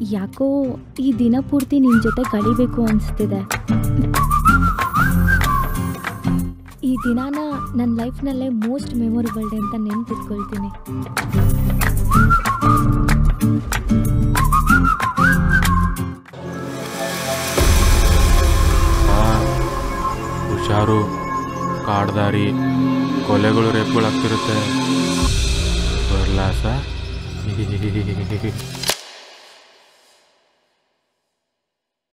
ಯಾಕೋ ಈ ದಿನ ಪೂರ್ತಿ ನಿನ್ನ ಜೊತೆ ಕಳಿಬೇಕು ಅನಿಸ್ತಿದೆ. ಈ ದಿನಾನ ನನ್ನ ಲೈಫ್ನಲ್ಲೇ ಮೋಸ್ಟ್ ಮೆಮೊರಬಲ್ ಡೇ ಅಂತ ನೆನಪಿಟ್ಕೊಳ್ತೀನಿ. ಹುಷಾರು, ಕಾಡ್ದಾರಿ, ಕೊಲೆಗಳು ರೇಪ್ಗಳು ಆಗ್ತಿರುತ್ತೆ ಬರ್ಲಾ ಸರ್?